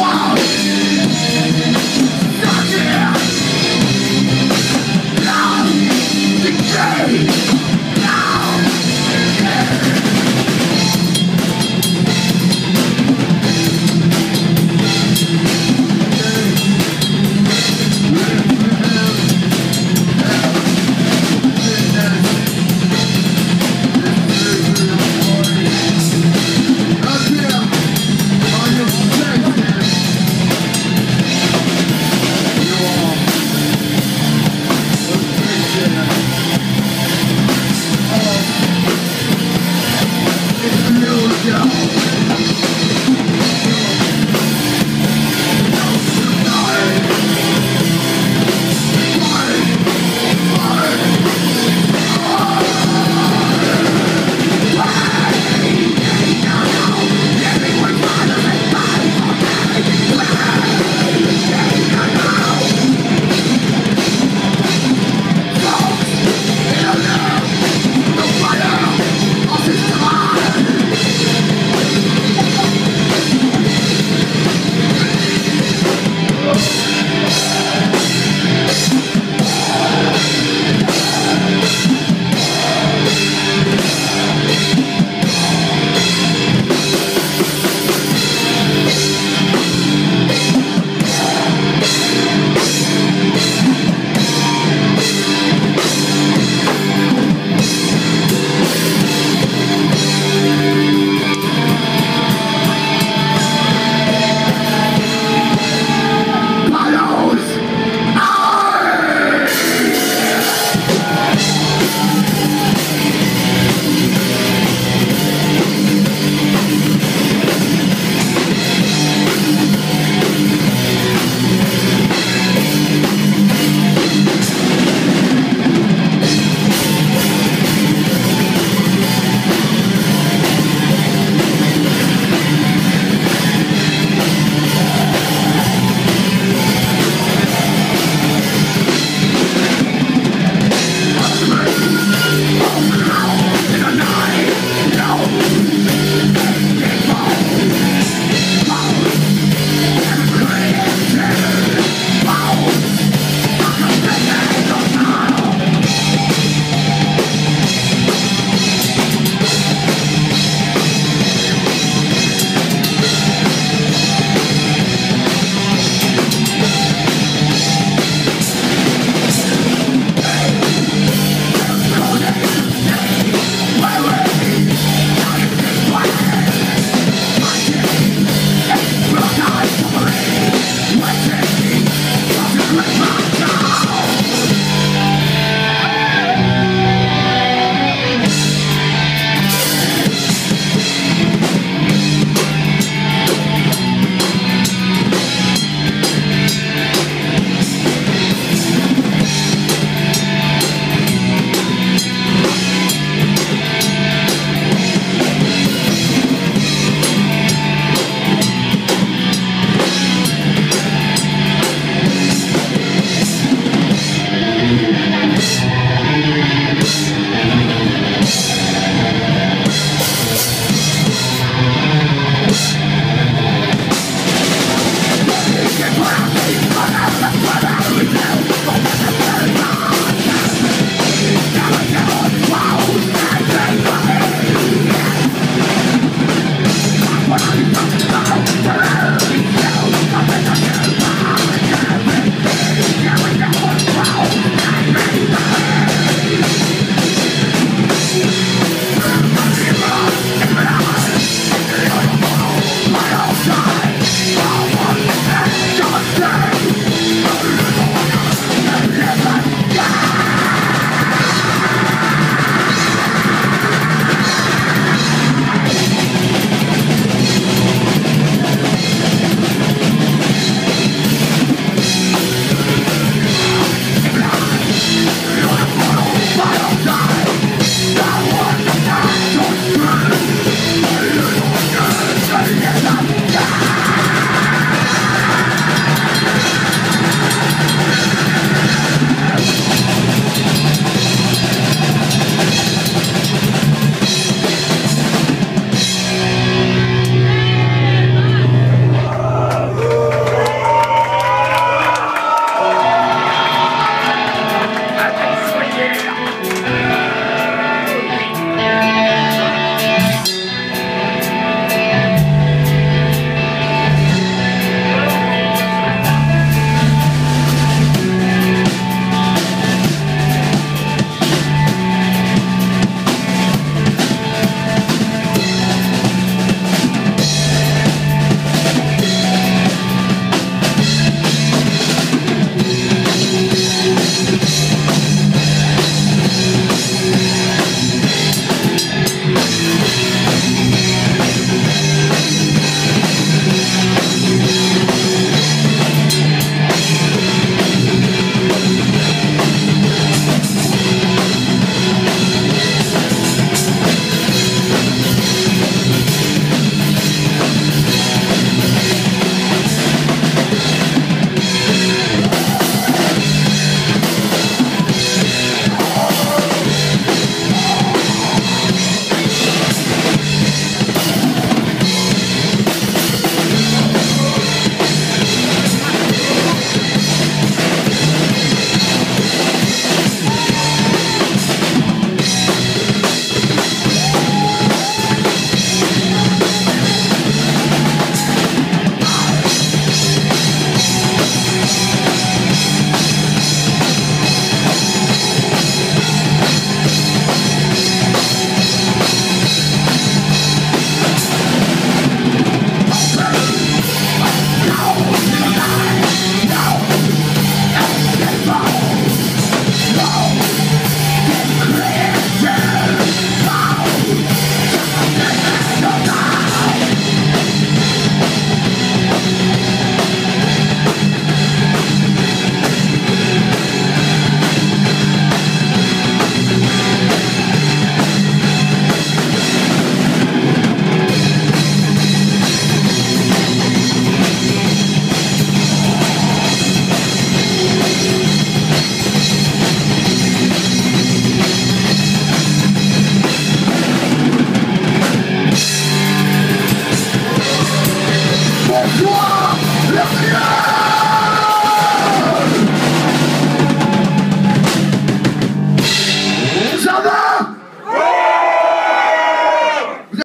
Want 去了。